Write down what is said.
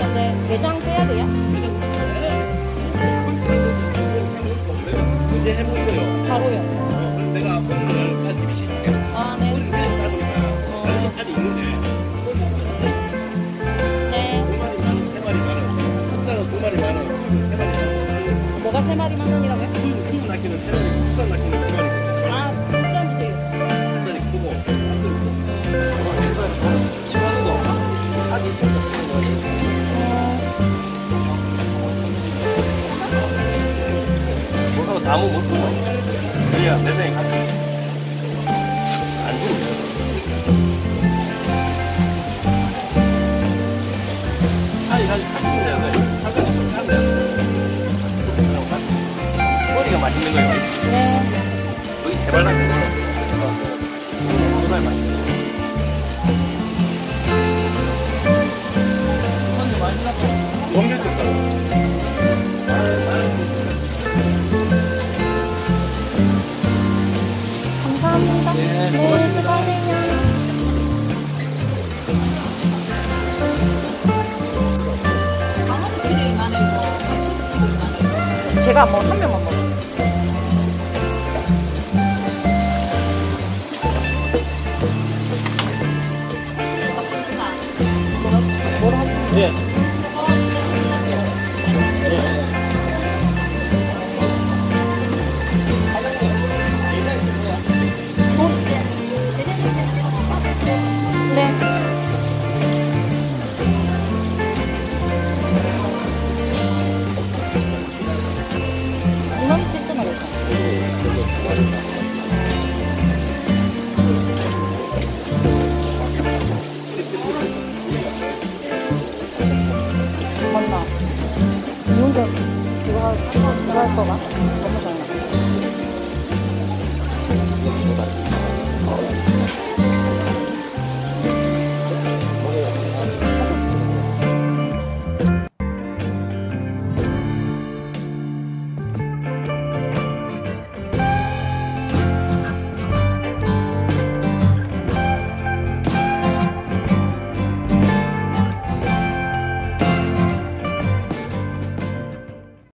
근데 내장 빼야 돼요? 언제 해보고요? 바로요. 아, 네. 네. 뭐가 세 마리만 원이라고요? 수수 낚이는 세 마리, 국산 낚이는 두 마리. 나무 못 보고. 그래야 내 생에 같이. 안 죽어. 아니, 아니, 같이 있는데, 왜? 잠깐 좀 한대. 머리가 맛있는 거예요. 네. 여기 대발랑 그 감사합니다. 네, 수고하세요. 제가 뭐 한 명만 먹어요. 그거 그거 할 거가? 너무